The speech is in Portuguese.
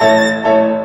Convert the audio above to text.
Música